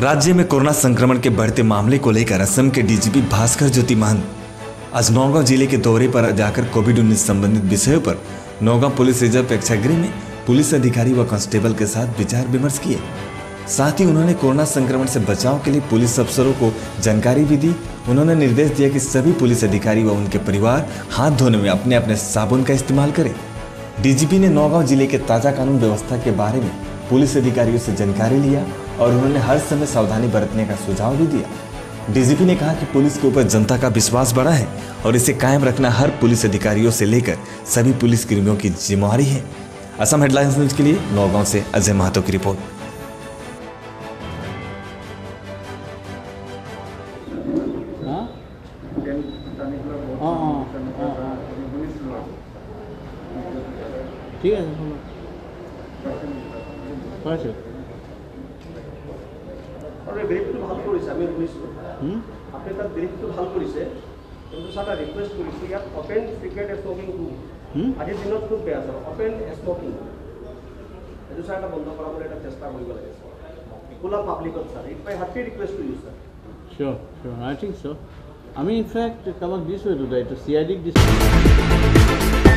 राज्य में कोरोना संक्रमण के बढ़ते मामले को लेकर असम के डीजीपी भास्कर ज्योति महंत, आज नौगांव ज़िले के दौरे पर जाकर कोविड उन्नीस संबंधित विषयों पर नौगांव पुलिस रिज़र्व प्रेक्षागृह में पुलिस अधिकारी व कांस्टेबल के साथ विचार विमर्श किए। साथ ही उन्होंने कोरोना संक्रमण से बचाव के लिए पुलिस अफसरों को जानकारी भी दी। उन्होंने निर्देश दिया कि सभी पुलिस अधिकारी व उनके परिवार हाथ धोने में अपने अपने साबुन का इस्तेमाल करें। डीजीपी ने नौगांव ज़िले के ताज़ा कानून व्यवस्था के बारे में पुलिस अधिकारियों से जानकारी लिया और उन्होंने हर समय सावधानी बरतने का सुझाव भी दिया। डीजीपी ने कहा कि पुलिस के ऊपर जनता का विश्वास बढ़ा है और इसे कायम रखना हर पुलिस अधिकारियों से लेकर सभी पुलिस कर्मियों की जिम्मेवारी है। असम हेडलाइंस न्यूज़ के लिए नौगांव से अजय महतो की रिपोर्ट। हाँ? हाँ, हाँ। ठीक है পাইছোঁ? ব্ৰিফটো ভাল কৰিছে আমি শুনিছোঁ? আপুনি তাত ব্ৰিফটো ভাল কৰিছে কিন্তু ছাৰ এটা ৰিকুৱেষ্ট কৰিছোঁ ইয়াত অপেন চিক্ৰেট স্মকিংটো হুম? আজিৰ দিনত খুব বেয়া ছাৰ অপেন স্মকিং এইটো ছাৰ এটা বন্ধ কৰাবলৈ এটা চেষ্টা কৰিব লাগে খোলা পাব্লিকত sir it my hearty request to you sir. Sure sure I think so' আমি ইনফেক্ট কাৰোবাক দিছোঁ এইটো দায়িত্ব চি আই ডিক দিছোঁ।